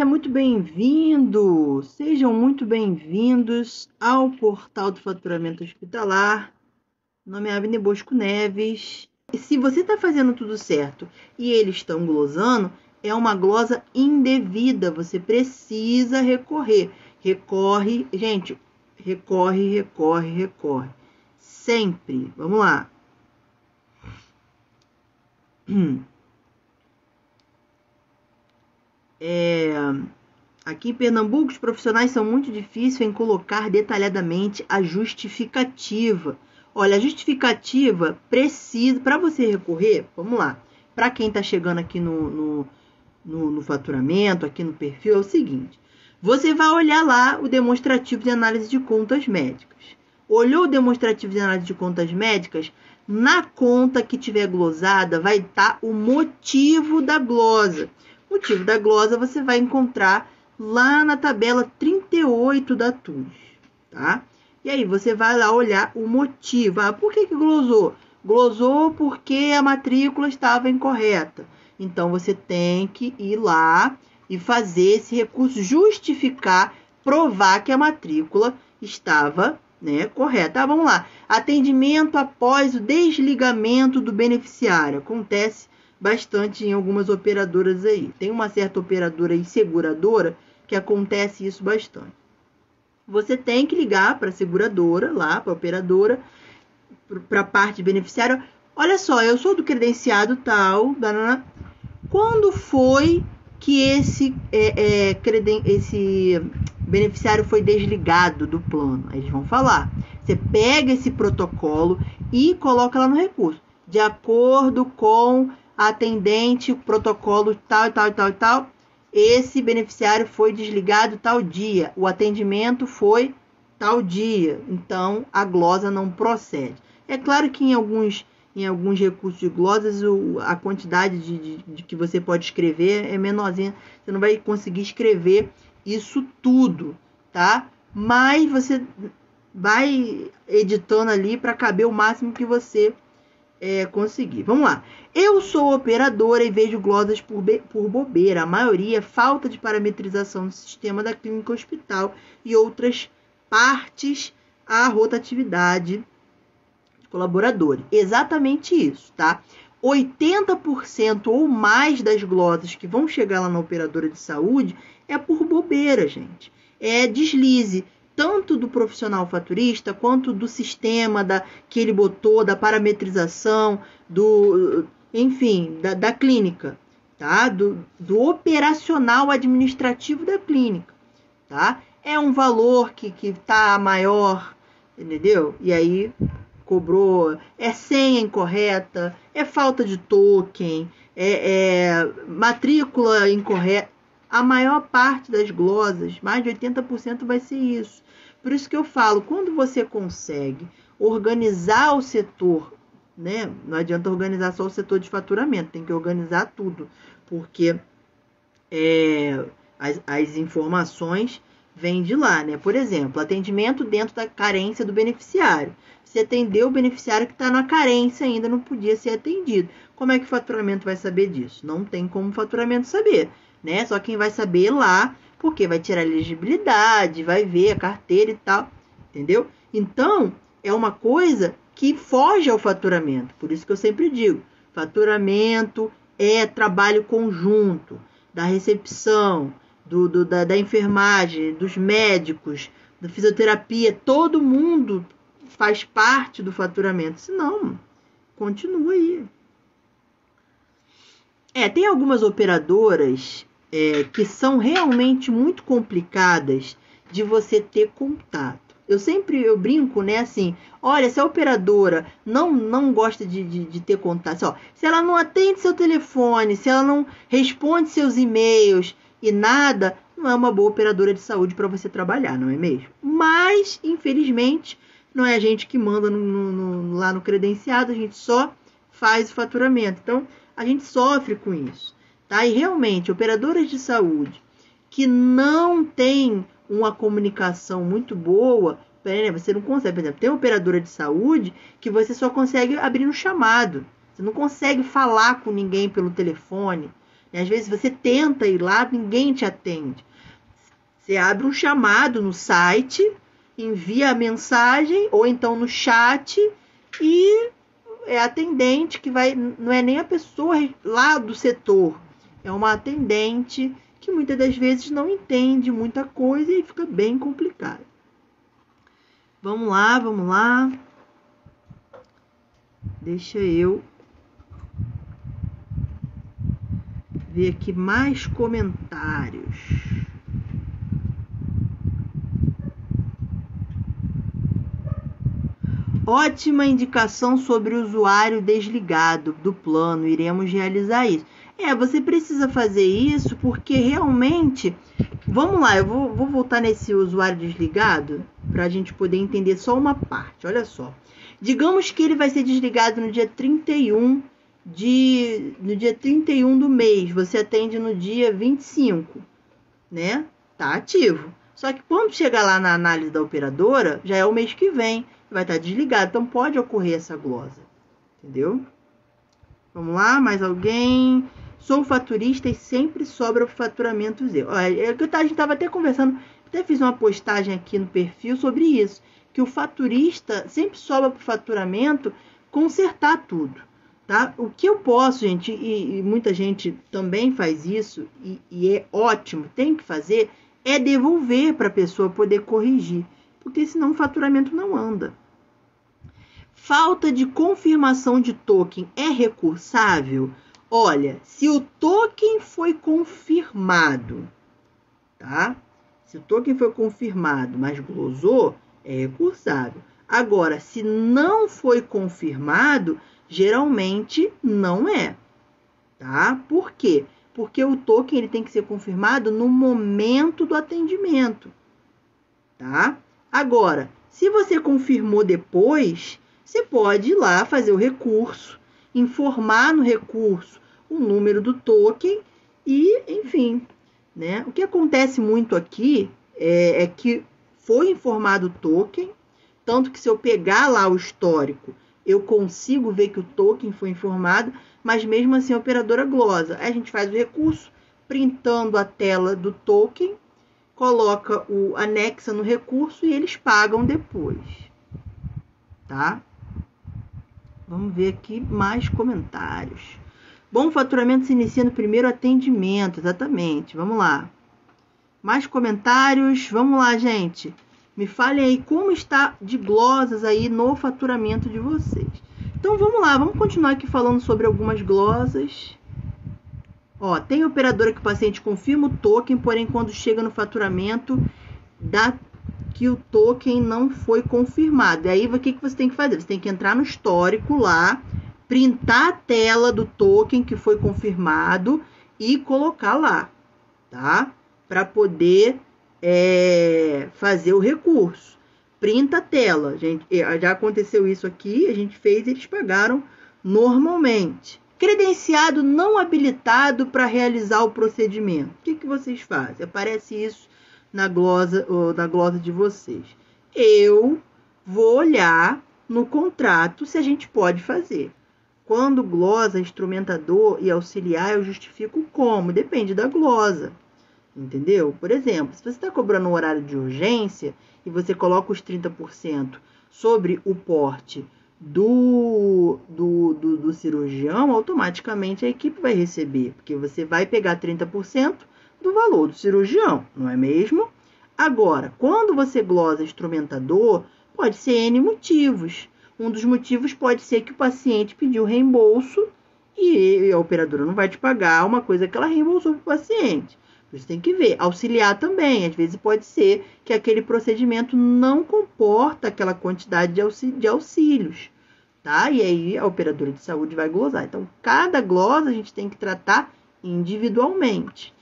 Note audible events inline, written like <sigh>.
Seja muito bem-vindo, sejam muito bem-vindos ao portal do faturamento hospitalar. Meu nome é Abne Bosco Neves. E se você está fazendo tudo certo e eles estão glosando, é uma glosa indevida. Você precisa recorrer. Recorre, gente, recorre, recorre, recorre. Sempre. Vamos lá. <clears throat> É, aqui em Pernambuco, os profissionais são muito difíceis em colocar detalhadamente a justificativa. Olha, a justificativa precisa, para você recorrer, vamos lá, para quem está chegando aqui no, no, no, no faturamento, aqui no perfil, é o seguinte: você vai olhar lá o demonstrativo de análise de contas médicas. Olhou o demonstrativo de análise de contas médicas? Na conta que tiver glosada, vai estar tá o motivo da glosa motivo da glosa você vai encontrar lá na tabela 38 da TUS, tá? E aí você vai lá olhar o motivo. Ah, por que, que glosou? Glosou porque a matrícula estava incorreta. Então você tem que ir lá e fazer esse recurso justificar, provar que a matrícula estava né, correta. Ah, vamos lá. Atendimento após o desligamento do beneficiário. Acontece bastante em algumas operadoras aí. Tem uma certa operadora e seguradora que acontece isso bastante. Você tem que ligar para a seguradora, lá para a operadora, para a parte beneficiária. Olha só, eu sou do credenciado tal, quando foi que esse, é, é, creden esse beneficiário foi desligado do plano? Aí eles vão falar. Você pega esse protocolo e coloca lá no recurso. De acordo com atendente, protocolo tal e tal e tal e tal. Esse beneficiário foi desligado tal dia, o atendimento foi tal dia, então a glosa não procede. É claro que em alguns, em alguns recursos de glosas o, a quantidade de, de, de que você pode escrever é menorzinha, você não vai conseguir escrever isso tudo, tá? Mas você vai editando ali para caber o máximo que você é, conseguir. Vamos lá. Eu sou operadora e vejo glosas por, por bobeira. A maioria é falta de parametrização do sistema da clínica hospital e outras partes à rotatividade de colaboradores. Exatamente isso, tá? 80% ou mais das glosas que vão chegar lá na operadora de saúde é por bobeira, gente. É deslize tanto do profissional faturista quanto do sistema da, que ele botou, da parametrização, do, enfim, da, da clínica, tá? Do, do operacional administrativo da clínica, tá? É um valor que, que tá maior, entendeu? E aí cobrou, é senha incorreta, é falta de token, é, é matrícula incorreta. A maior parte das glosas, mais de 80% vai ser isso. Por isso que eu falo, quando você consegue organizar o setor, né? Não adianta organizar só o setor de faturamento, tem que organizar tudo, porque é, as, as informações vêm de lá, né? Por exemplo, atendimento dentro da carência do beneficiário. Se atendeu o beneficiário que está na carência ainda não podia ser atendido. Como é que o faturamento vai saber disso? Não tem como o faturamento saber, né? Só quem vai saber lá porque vai tirar a elegibilidade, vai ver a carteira e tal, entendeu? Então, é uma coisa que foge ao faturamento. Por isso que eu sempre digo, faturamento é trabalho conjunto da recepção, do, do da, da enfermagem, dos médicos, da fisioterapia, todo mundo faz parte do faturamento. Senão, continua aí. É, tem algumas operadoras é, que são realmente muito complicadas de você ter contato. Eu sempre eu brinco, né, assim, olha, se a operadora não não gosta de, de, de ter contato, ó, se ela não atende seu telefone, se ela não responde seus e-mails e nada, não é uma boa operadora de saúde para você trabalhar, não é mesmo? Mas, infelizmente, não é a gente que manda no, no, lá no credenciado, a gente só faz o faturamento. Então, a gente sofre com isso. Tá? E realmente, operadoras de saúde que não têm uma comunicação muito boa, né, você não consegue, por exemplo, tem uma operadora de saúde que você só consegue abrir no chamado. Você não consegue falar com ninguém pelo telefone. Às vezes você tenta ir lá, ninguém te atende. Você abre um chamado no site, envia a mensagem ou então no chat e é atendente que vai, não é nem a pessoa lá do setor, é uma atendente que muitas das vezes não entende muita coisa e fica bem complicado. Vamos lá, vamos lá. Deixa eu ver aqui mais comentários. Ótima indicação sobre o usuário desligado do plano. Iremos realizar isso. É, você precisa fazer isso porque realmente. Vamos lá, eu vou, vou voltar nesse usuário desligado para a gente poder entender só uma parte. Olha só. Digamos que ele vai ser desligado no dia 31 de no dia 31 do mês, você atende no dia 25, né? Tá ativo. Só que quando chegar lá na análise da operadora, já é o mês que vem, vai estar desligado, então pode ocorrer essa glosa. Entendeu? Vamos lá, mais alguém? Sou faturista e sempre sobra faturamento zero. Olha, é a gente estava até conversando, até fiz uma postagem aqui no perfil sobre isso, que o faturista sempre sobra para o faturamento consertar tudo. Tá? O que eu posso, gente, e, e muita gente também faz isso, e, e é ótimo, tem que fazer, é devolver para a pessoa poder corrigir, porque senão o faturamento não anda. Falta de confirmação de token é recursável? Olha, se o token foi confirmado, tá? Se o token foi confirmado, mas glosou, é recursável. Agora, se não foi confirmado, Geralmente não é, tá? Por quê? Porque o token ele tem que ser confirmado no momento do atendimento, tá? Agora, se você confirmou depois, você pode ir lá fazer o recurso, informar no recurso o número do token e, enfim, né? O que acontece muito aqui é, é que foi informado o token, tanto que se eu pegar lá o histórico eu consigo ver que o token foi informado, mas mesmo assim a operadora glosa. Aí a gente faz o recurso, printando a tela do token, coloca o anexa no recurso e eles pagam depois. Tá? Vamos ver aqui mais comentários. Bom faturamento se inicia no primeiro atendimento, exatamente. Vamos lá. Mais comentários. Vamos lá, gente. Me falem aí como está de glosas aí no faturamento de vocês. Então vamos lá, vamos continuar aqui falando sobre algumas glosas. Ó, tem operadora que o paciente confirma o token, porém quando chega no faturamento dá que o token não foi confirmado. E aí o que, que você tem que fazer? Você tem que entrar no histórico lá, printar a tela do token que foi confirmado e colocar lá, tá? Para poder é, fazer o recurso. Printa a tela. Gente, já aconteceu isso aqui, a gente fez e eles pagaram normalmente. Credenciado não habilitado para realizar o procedimento. O que, que vocês fazem? Aparece isso na glosa, na glosa de vocês. Eu vou olhar no contrato se a gente pode fazer. Quando glosa, instrumentador e auxiliar, eu justifico como. Depende da glosa. Entendeu? Por exemplo, se você está cobrando um horário de urgência e você coloca os 30% sobre o porte do, do, do, do, cirurgião, automaticamente a equipe vai receber, porque você vai pegar 30% do valor do cirurgião, não é mesmo? Agora, quando você glosa instrumentador, pode ser N motivos. Um dos motivos pode ser que o paciente pediu reembolso e a operadora não vai te pagar uma coisa que ela reembolsou para o paciente. Você tem que ver. Auxiliar também. Às vezes pode ser que aquele procedimento não comporta aquela quantidade de, auxílios, tá? E aí a operadora de saúde vai glosar. Então, cada glosa a gente tem que tratar individualmente.